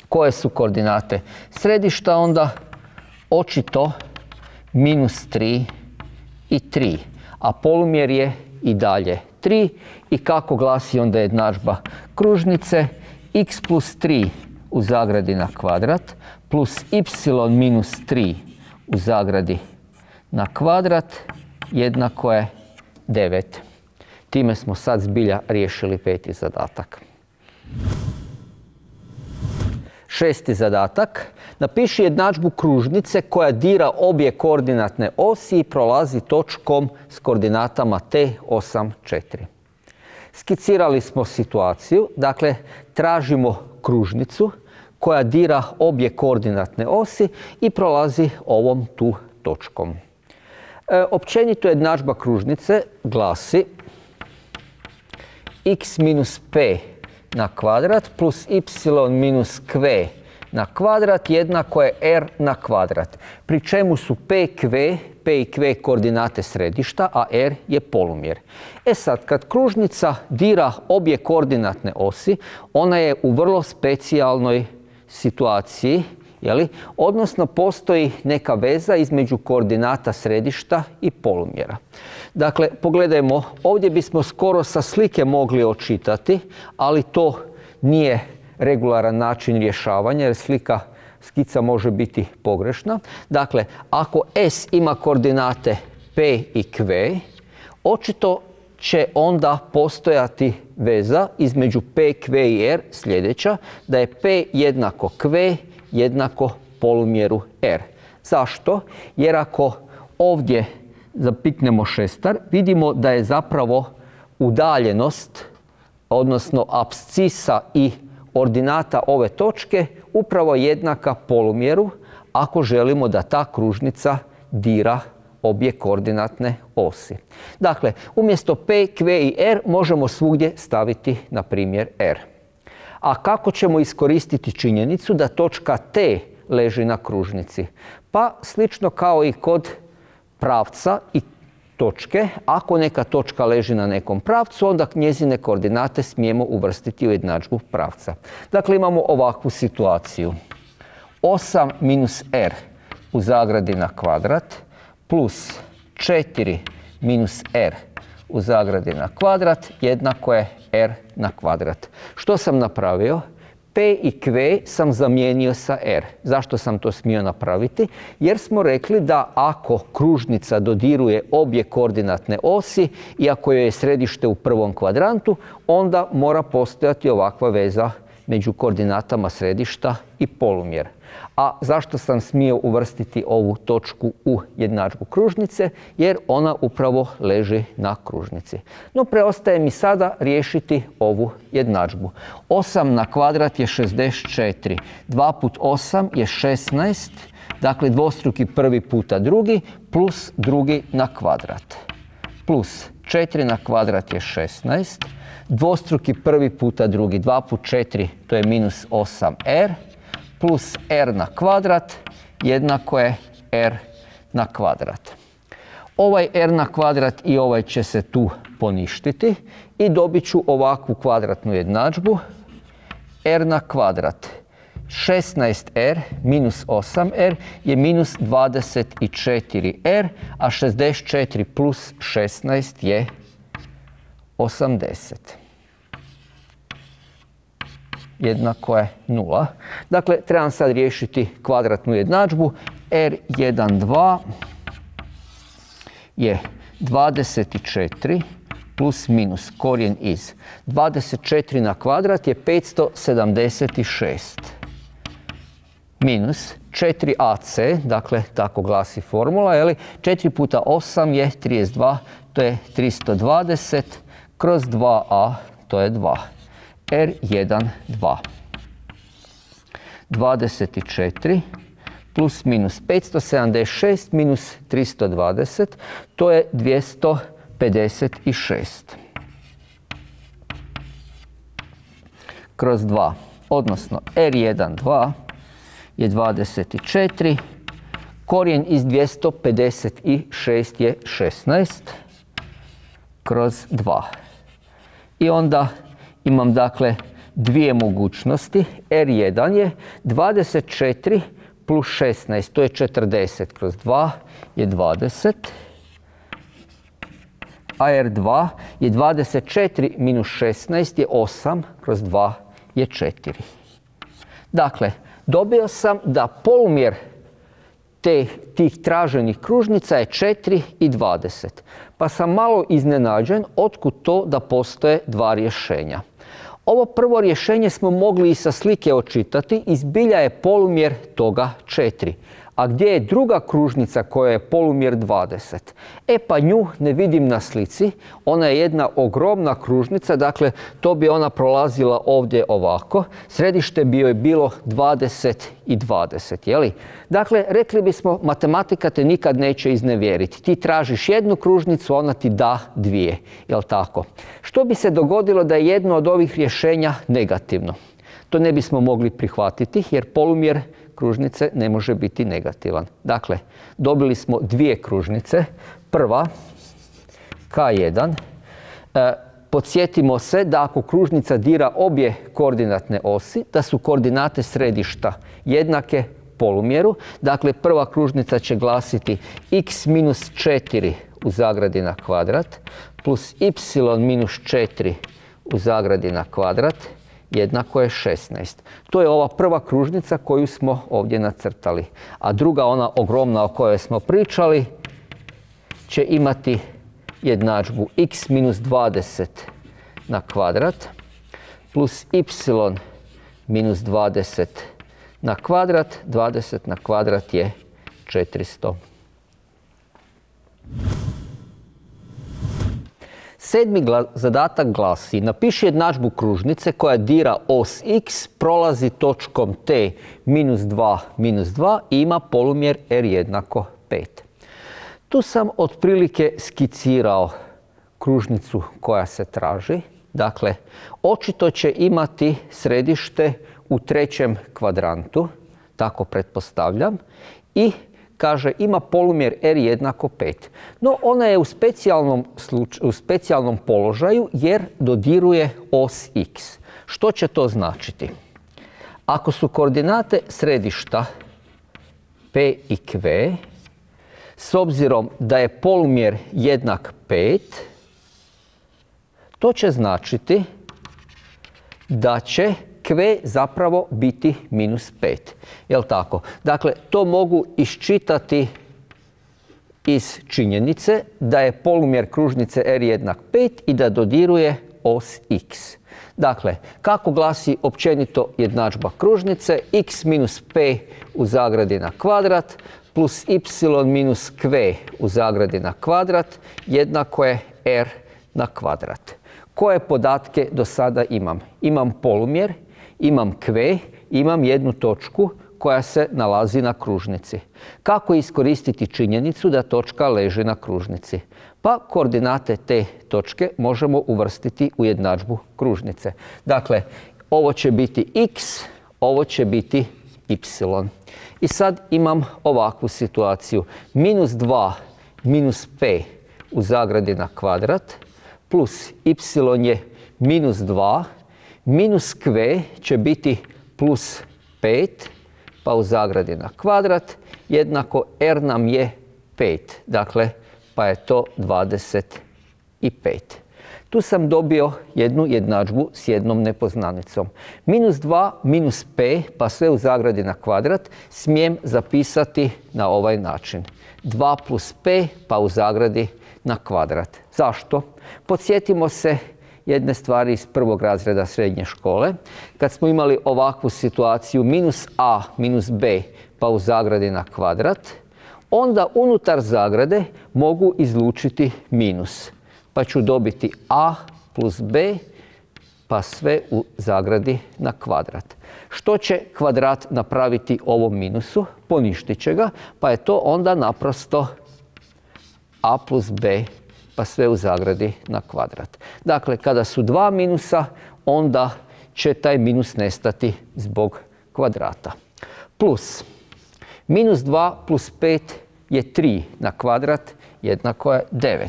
Koje su koordinate središta onda? Očito minus 3 i 3, a polumjer je i dalje 3 i kako glasi onda jednadžba kružnice x plus 3 u zagradi na kvadrat plus y minus 3 u zagradi na kvadrat jednako je 9. Time smo sad zbilja riješili peti zadatak. Šesti zadatak. Napiši jednadžbu kružnice koja dira obje koordinatne osi i prolazi točkom s koordinatama t, 8, 4. Skicirali smo situaciju, dakle tražimo kružnicu koja dira obje koordinatne osi i prolazi ovom tu točkom. E, općenito jednadžba kružnice glasi x minus p na kvadrat plus y minus q na kvadrat jednako je r na kvadrat. Pri čemu su p, q, p i q koordinate središta, a r je polumjer. E sad, kad kružnica dira obje koordinatne osi, ona je u vrlo specijalnoj situaciji Jeli? Odnosno postoji neka veza između koordinata središta i polumjera. Dakle, pogledajmo, ovdje bismo skoro sa slike mogli očitati, ali to nije regularan način rješavanja jer slika skica može biti pogrešna. Dakle, ako S ima koordinate P i Q, očito će onda postojati veza između P, Q i R sljedeća, da je P jednako Q jednako polumjeru R. Zašto? Jer ako ovdje zapiknemo šestar, vidimo da je zapravo udaljenost, odnosno abscisa i ordinata ove točke upravo jednaka polumjeru ako želimo da ta kružnica dira obje koordinatne osi. Dakle, umjesto P, Q i R možemo svugdje staviti, na primjer, R. A kako ćemo iskoristiti činjenicu da točka T leži na kružnici? Pa slično kao i kod pravca i točke, ako neka točka leži na nekom pravcu, onda njezine koordinate smijemo uvrstiti u jednadžbu pravca. Dakle, imamo ovakvu situaciju. 8 minus r u zagradi na kvadrat plus 4 minus r u zagradi na kvadrat jednako je r na kvadrat. Što sam napravio? P i Q sam zamijenio sa R. Zašto sam to smio napraviti? Jer smo rekli da ako kružnica dodiruje obje koordinatne osi i ako joj je središte u prvom kvadrantu, onda mora postojati ovakva veza među koordinatama središta i polumjer. A zašto sam smio uvrstiti ovu točku u jednadžbu kružnice? Jer ona upravo leži na kružnici. No preostaje mi sada riješiti ovu jednadžbu. 8 na kvadrat je 64. 2 put 8 je 16. Dakle, dvostruki prvi puta drugi plus drugi na kvadrat. Plus 4 na kvadrat je 16 dvostruki prvi puta drugi, 2 put 4, to je minus 8r, plus r na kvadrat, jednako je r na kvadrat. Ovaj r na kvadrat i ovaj će se tu poništiti i dobit ću ovakvu kvadratnu jednadžbu, r na kvadrat. 16r minus 8r je minus 24r, a 64 plus 16 je 80. Jednako je 0. Dakle, trebam sad riješiti kvadratnu jednadžbu. R12 je 24 plus minus korijen iz 24 na kvadrat je 576 minus 4ac, dakle tako glasi formula, je 4 puta 8 je 32, to je 320 kroz 2a, to je 2. R1, 2. 24 plus minus 576 minus 320, to je 256. Kroz 2, odnosno R1, 2 je 24, korijen iz 256 je 16 kroz 2. I onda imam dakle dvije mogućnosti. R1 je 24 plus 16, to je 40 kroz 2 je 20. A R2 je 24 minus 16 je 8 kroz 2 je 4. Dakle, dobio sam da polumjer te, tih traženih kružnica je 4 i 20. Pa sam malo iznenađen otkud to da postoje dva rješenja. Ovo prvo rješenje smo mogli i sa slike očitati i zbilja je polumjer toga 4 a gdje je druga kružnica koja je polumjer 20. E pa nju ne vidim na slici, ona je jedna ogromna kružnica, dakle to bi ona prolazila ovdje ovako, središte bi joj bilo 20 i 20, jeli? Dakle, rekli bismo, matematika te nikad neće iznevjeriti. Ti tražiš jednu kružnicu, ona ti da dvije, jel tako? Što bi se dogodilo da je jedno od ovih rješenja negativno? To ne bismo mogli prihvatiti jer polumjer kružnice ne može biti negativan. Dakle, dobili smo dvije kružnice. Prva, K1. E, podsjetimo se da ako kružnica dira obje koordinatne osi, da su koordinate središta jednake polumjeru. Dakle, prva kružnica će glasiti x minus 4 u zagradi na kvadrat plus y minus 4 u zagradi na kvadrat jednako je 16. To je ova prva kružnica koju smo ovdje nacrtali. A druga, ona ogromna o kojoj smo pričali, će imati jednadžbu x minus 20 na kvadrat plus y minus 20 na kvadrat. 20 na kvadrat je 400. Sedmi zadatak glasi, napiši jednadžbu kružnice koja dira os x, prolazi točkom t minus 2 minus 2 i ima polumjer r jednako 5. Tu sam otprilike skicirao kružnicu koja se traži. Dakle, očito će imati središte u trećem kvadrantu, tako pretpostavljam, i kaže ima polumjer R jednako 5. No ona je u specijalnom, u specijalnom položaju jer dodiruje os x. Što će to značiti? Ako su koordinate središta P i Q, s obzirom da je polumjer jednak 5, to će značiti da će Q zapravo biti minus 5. Jel tako? Dakle, to mogu iščitati iz činjenice da je polumjer kružnice R jednak 5 i da dodiruje os x. Dakle, kako glasi općenito jednadžba kružnice? x minus p u zagradi na kvadrat plus y minus q u zagradi na kvadrat jednako je r na kvadrat. Koje podatke do sada imam? Imam polumjer, imam kve, imam jednu točku koja se nalazi na kružnici. Kako iskoristiti činjenicu da točka leži na kružnici? Pa koordinate te točke možemo uvrstiti u jednadžbu kružnice. Dakle, ovo će biti x, ovo će biti y. I sad imam ovakvu situaciju. Minus 2 minus p u zagradi na kvadrat plus y je minus 2 minus kve će biti plus 5, pa u zagradi na kvadrat, jednako r nam je 5. Dakle, pa je to 25. Tu sam dobio jednu jednadžbu s jednom nepoznanicom. Minus 2 minus p, pa sve u zagradi na kvadrat, smijem zapisati na ovaj način. 2 plus p, pa u zagradi na kvadrat. Zašto? Podsjetimo se jedne stvari iz prvog razreda srednje škole. Kad smo imali ovakvu situaciju minus a minus b pa u zagradi na kvadrat, onda unutar zagrade mogu izlučiti minus. Pa ću dobiti a plus b pa sve u zagradi na kvadrat. Što će kvadrat napraviti ovom minusu? Poništit će ga, pa je to onda naprosto a plus b pa sve u zagradi na kvadrat. Dakle, kada su dva minusa, onda će taj minus nestati zbog kvadrata. Plus, minus 2 plus 5 je 3 na kvadrat, jednako je 9.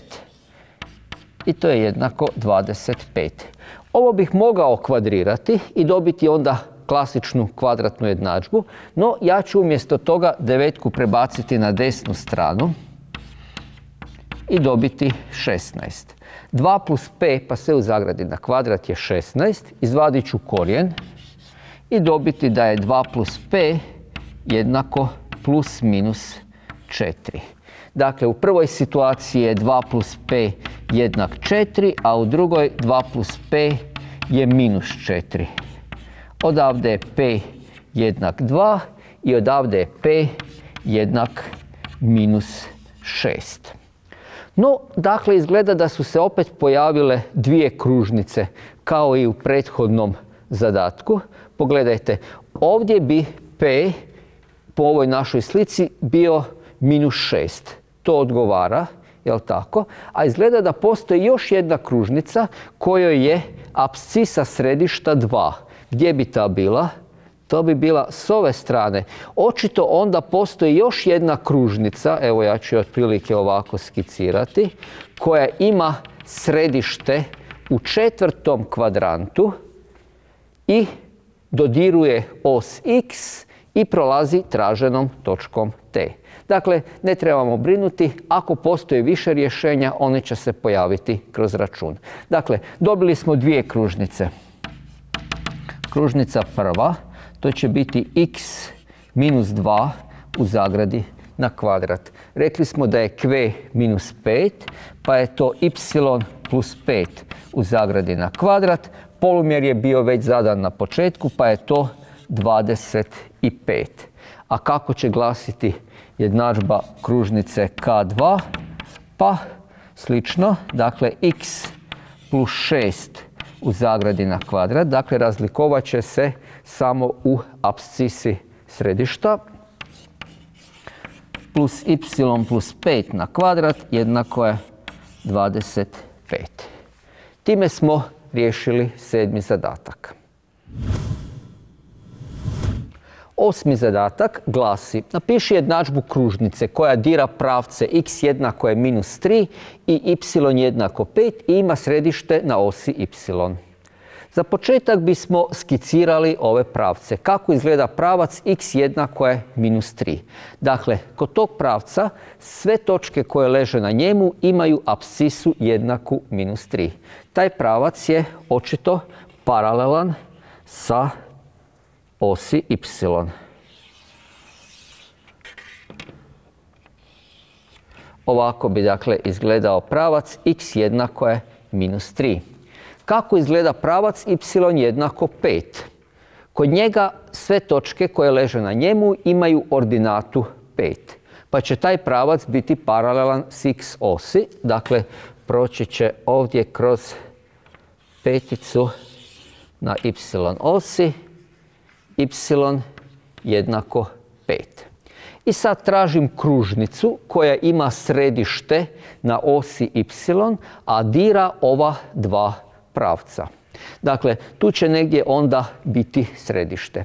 I to je jednako 25. Ovo bih mogao kvadrirati i dobiti onda klasičnu kvadratnu jednadžbu, no ja ću umjesto toga devetku prebaciti na desnu stranu i dobiti 16. 2 plus p pa sve u zagradi na kvadrat je 16. Izvadit ću korijen i dobiti da je 2 plus p jednako plus minus 4. Dakle, u prvoj situaciji je 2 plus p jednak 4, a u drugoj 2 plus p je minus 4. Odavde je p jednak 2 i odavde je p jednak minus 6. No, dakle, izgleda da su se opet pojavile dvije kružnice, kao i u prethodnom zadatku. Pogledajte, ovdje bi P po ovoj našoj slici bio minus 6. To odgovara, jel tako? A izgleda da postoji još jedna kružnica kojoj je apscisa središta 2. Gdje bi ta bila? To bi bila s ove strane. Očito onda postoji još jedna kružnica, evo ja ću je otprilike ovako skicirati, koja ima središte u četvrtom kvadrantu i dodiruje os x i prolazi traženom točkom t. Dakle, ne trebamo brinuti, ako postoji više rješenja, one će se pojaviti kroz račun. Dakle, dobili smo dvije kružnice. Kružnica prva, to će biti x minus 2 u zagradi na kvadrat. Rekli smo da je kv minus 5, pa je to y plus 5 u zagradi na kvadrat. Polumjer je bio već zadan na početku, pa je to 25. A kako će glasiti jednadžba kružnice K2? Pa slično, dakle x plus 6 u zagradi na kvadrat. Dakle, razlikovat će se samo u abscisi središta. Plus y plus 5 na kvadrat jednako je 25. Time smo riješili sedmi zadatak. Osmi zadatak glasi, napiši jednadžbu kružnice koja dira pravce x jednako je minus 3 i y jednako 5 i ima središte na osi y. Za početak bismo skicirali ove pravce. Kako izgleda pravac x jednako je minus 3. Dakle, kod tog pravca sve točke koje leže na njemu imaju apsisu jednaku minus 3. Taj pravac je očito paralelan sa osi y. Ovako bi dakle izgledao pravac x jednako je minus 3. Kako izgleda pravac y jednako 5? Kod njega sve točke koje leže na njemu imaju ordinatu 5. Pa će taj pravac biti paralelan s x osi. Dakle, proći će ovdje kroz peticu na y osi y jednako 5. I sad tražim kružnicu koja ima središte na osi y, a dira ova dva pravca. Dakle, tu će negdje onda biti središte.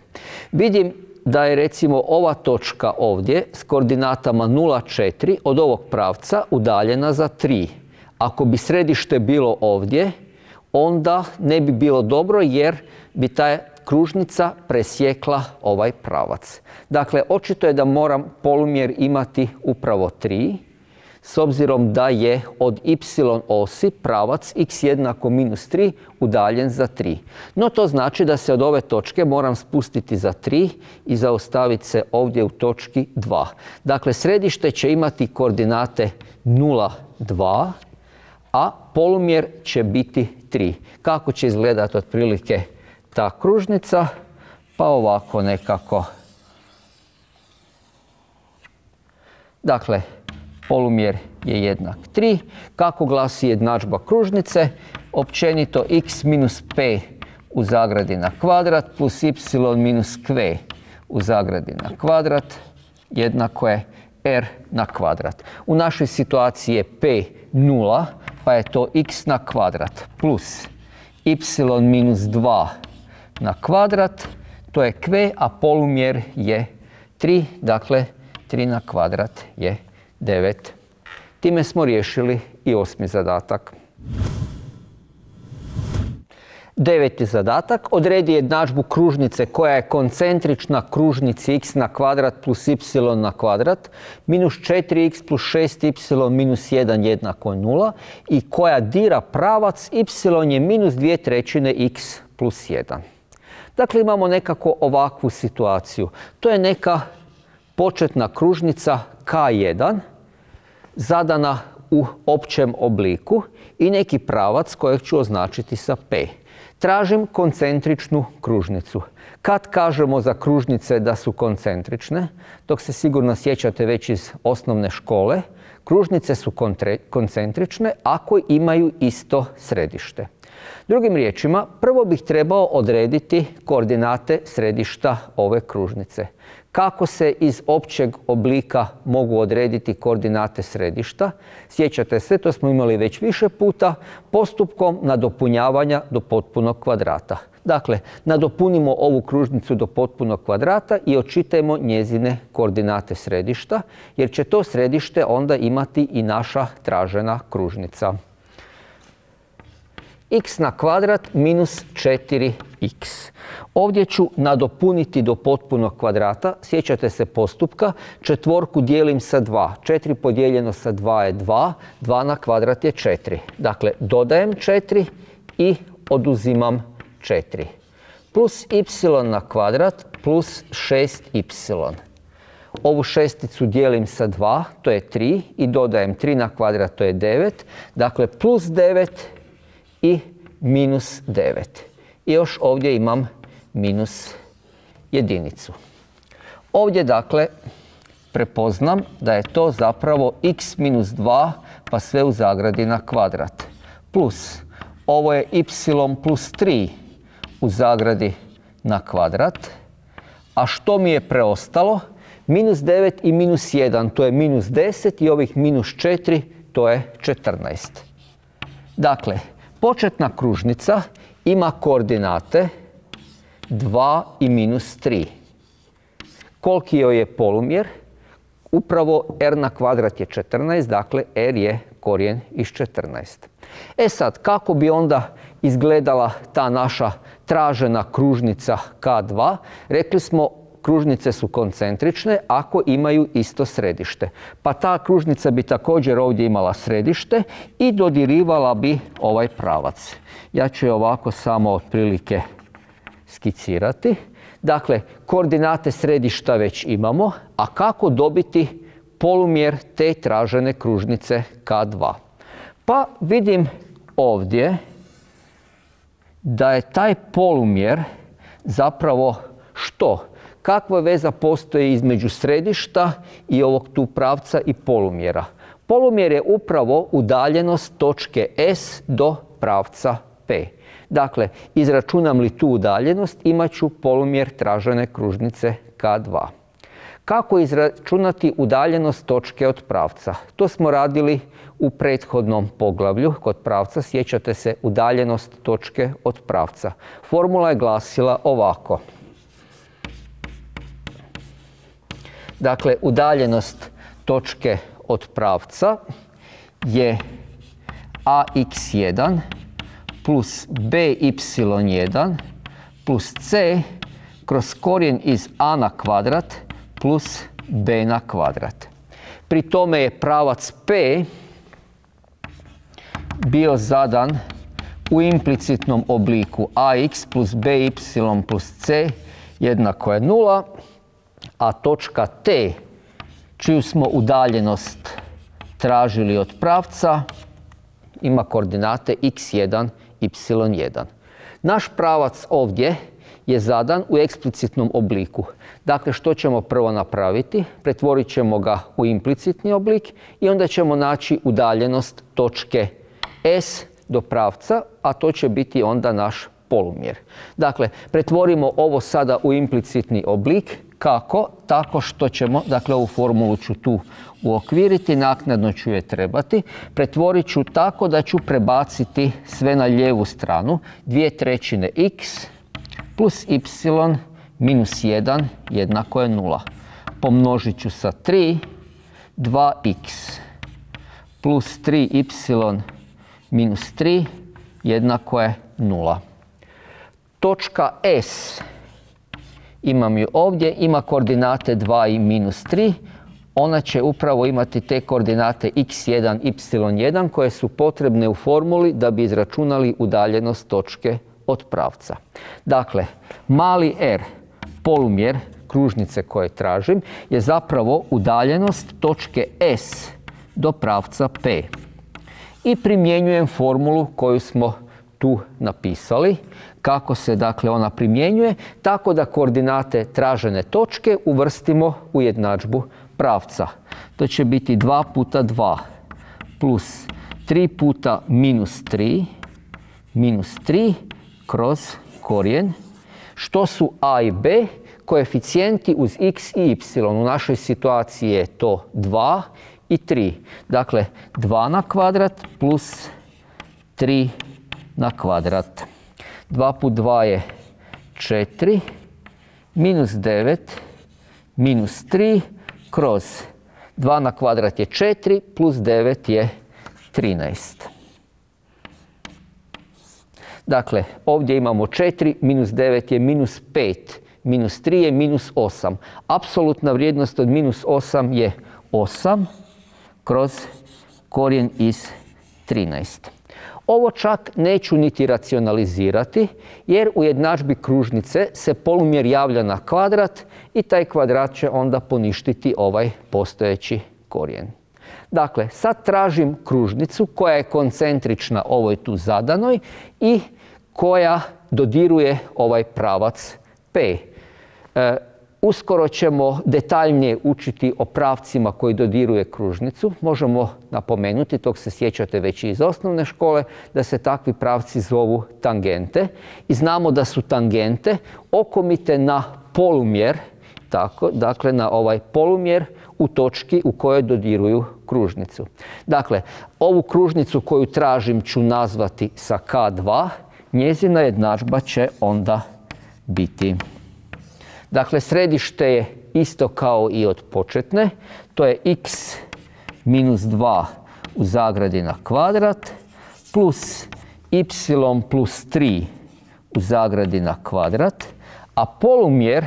Vidim da je recimo ova točka ovdje s koordinatama 0,4 od ovog pravca udaljena za 3. Ako bi središte bilo ovdje, onda ne bi bilo dobro jer bi ta kružnica presjekla ovaj pravac. Dakle, očito je da moram polumjer imati upravo 3, s obzirom da je od y osi pravac x jednako minus 3 udaljen za 3. No to znači da se od ove točke moram spustiti za 3 i zaustaviti se ovdje u točki 2. Dakle, središte će imati koordinate 0, 2, a polumjer će biti 3. Kako će izgledati otprilike ta kružnica? Pa ovako nekako. Dakle, polumjer je jednak 3. Kako glasi jednadžba kružnice? Općenito x minus p u zagradi na kvadrat plus y minus q u zagradi na kvadrat jednako je r na kvadrat. U našoj situaciji je p 0, pa je to x na kvadrat plus y minus 2 na kvadrat, to je q, a polumjer je 3, dakle 3 na kvadrat je 9. Time smo riješili i osmi zadatak. Deveti zadatak. Odredi jednadžbu kružnice koja je koncentrična kružnici x na kvadrat plus y na kvadrat minus 4x plus 6y minus 1 jednako 0 i koja dira pravac y je minus 2 trećine x plus 1. Dakle, imamo nekako ovakvu situaciju. To je neka početna kružnica K1 zadana u općem obliku i neki pravac kojeg ću označiti sa P. Tražim koncentričnu kružnicu. Kad kažemo za kružnice da su koncentrične, dok se sigurno sjećate već iz osnovne škole, kružnice su koncentrične ako imaju isto središte. Drugim riječima, prvo bih trebao odrediti koordinate središta ove kružnice. Kako se iz općeg oblika mogu odrediti koordinate središta? Sjećate se, to smo imali već više puta, postupkom nadopunjavanja do potpunog kvadrata. Dakle, nadopunimo ovu kružnicu do potpunog kvadrata i očitajmo njezine koordinate središta, jer će to središte onda imati i naša tražena kružnica x na kvadrat minus 4x. Ovdje ću nadopuniti do potpunog kvadrata. Sjećate se postupka. Četvorku dijelim sa 2. 4 podijeljeno sa 2 je 2. 2 na kvadrat je 4. Dakle, dodajem 4 i oduzimam 4. Plus y na kvadrat plus 6y. Ovu šesticu dijelim sa 2, to je 3 i dodajem 3 na kvadrat, to je 9. Dakle, plus 9 i minus 9. I još ovdje imam minus jedinicu. Ovdje dakle prepoznam da je to zapravo x minus 2 pa sve u zagradi na kvadrat. Plus ovo je y plus 3 u zagradi na kvadrat. A što mi je preostalo? Minus 9 i minus 1, to je minus 10 i ovih minus 4, to je 14. Dakle, početna kružnica ima koordinate 2 i minus 3. Koliki joj je polumjer? Upravo r na kvadrat je 14, dakle r je korijen iz 14. E sad, kako bi onda izgledala ta naša tražena kružnica K2? Rekli smo kružnice su koncentrične ako imaju isto središte. Pa ta kružnica bi također ovdje imala središte i dodirivala bi ovaj pravac. Ja ću je ovako samo otprilike skicirati. Dakle, koordinate središta već imamo, a kako dobiti polumjer te tražene kružnice K2? Pa vidim ovdje da je taj polumjer zapravo što? Kakva veza postoji između središta i ovog tu pravca i polumjera? Polumjer je upravo udaljenost točke S do pravca P. Dakle, izračunam li tu udaljenost, imat ću polumjer tražene kružnice K2. Kako izračunati udaljenost točke od pravca? To smo radili u prethodnom poglavlju kod pravca. Sjećate se udaljenost točke od pravca. Formula je glasila ovako. Dakle, udaljenost točke od pravca je ax1 plus by1 plus c kroz korijen iz a na kvadrat plus b na kvadrat. Pri tome je pravac p bio zadan u implicitnom obliku ax plus by plus c jednako je nula, a točka t čiju smo udaljenost tražili od pravca ima koordinate x1 y1. Naš pravac ovdje je zadan u eksplicitnom obliku. Dakle, što ćemo prvo napraviti? Pretvorit ćemo ga u implicitni oblik i onda ćemo naći udaljenost točke S do pravca, a to će biti onda naš polumjer. Dakle, pretvorimo ovo sada u implicitni oblik. Kako? Tako što ćemo, dakle ovu formulu ću tu uokviriti, naknadno ću je trebati. Pretvorit ću tako da ću prebaciti sve na lijevu stranu. Dvije trećine x plus y minus 1 jednako je 0. Pomnožit ću sa 3, 2x plus 3y minus 3 jednako je 0. Točka S, imam ju ovdje, ima koordinate 2 i minus 3. Ona će upravo imati te koordinate x1, y1 koje su potrebne u formuli da bi izračunali udaljenost točke od pravca. Dakle, mali r, polumjer kružnice koje tražim, je zapravo udaljenost točke S do pravca P. I primjenjujem formulu koju smo tu napisali, kako se dakle ona primjenjuje, tako da koordinate tražene točke uvrstimo u jednadžbu pravca. To će biti 2 puta 2 plus 3 puta minus 3 minus 3 kroz korijen. Što su a i b? Koeficijenti uz x i y. U našoj situaciji je to 2 i 3. Dakle, 2 na kvadrat plus 3 na kvadrat. 2 put 2 je 4, minus 9, minus 3, kroz 2 na kvadrat je 4, plus 9 je 13. Dakle, ovdje imamo 4, minus 9 je minus 5, minus 3 je minus 8. Apsolutna vrijednost od minus 8 je 8 kroz korijen iz 13. Ovo čak neću niti racionalizirati jer u jednadžbi kružnice se polumjer javlja na kvadrat i taj kvadrat će onda poništiti ovaj postojeći korijen. Dakle, sad tražim kružnicu koja je koncentrična ovoj tu zadanoj i koja dodiruje ovaj pravac P. E, Uskoro ćemo detaljnije učiti o pravcima koji dodiruje kružnicu. Možemo napomenuti, tog se sjećate već iz osnovne škole, da se takvi pravci zovu tangente. I znamo da su tangente okomite na polumjer, tako, dakle na ovaj polumjer u točki u kojoj dodiruju kružnicu. Dakle, ovu kružnicu koju tražim ću nazvati sa K2, njezina jednadžba će onda biti Dakle, središte je isto kao i od početne. To je x minus 2 u zagradi na kvadrat plus y plus 3 u zagradi na kvadrat, a polumjer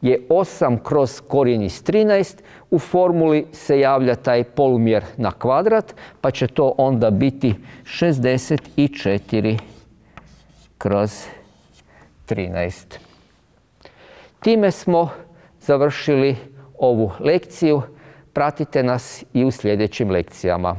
je 8 kroz korijen iz 13. U formuli se javlja taj polumjer na kvadrat, pa će to onda biti 64 kroz 13. Time smo završili ovu lekciju. Pratite nas i u sljedećim lekcijama.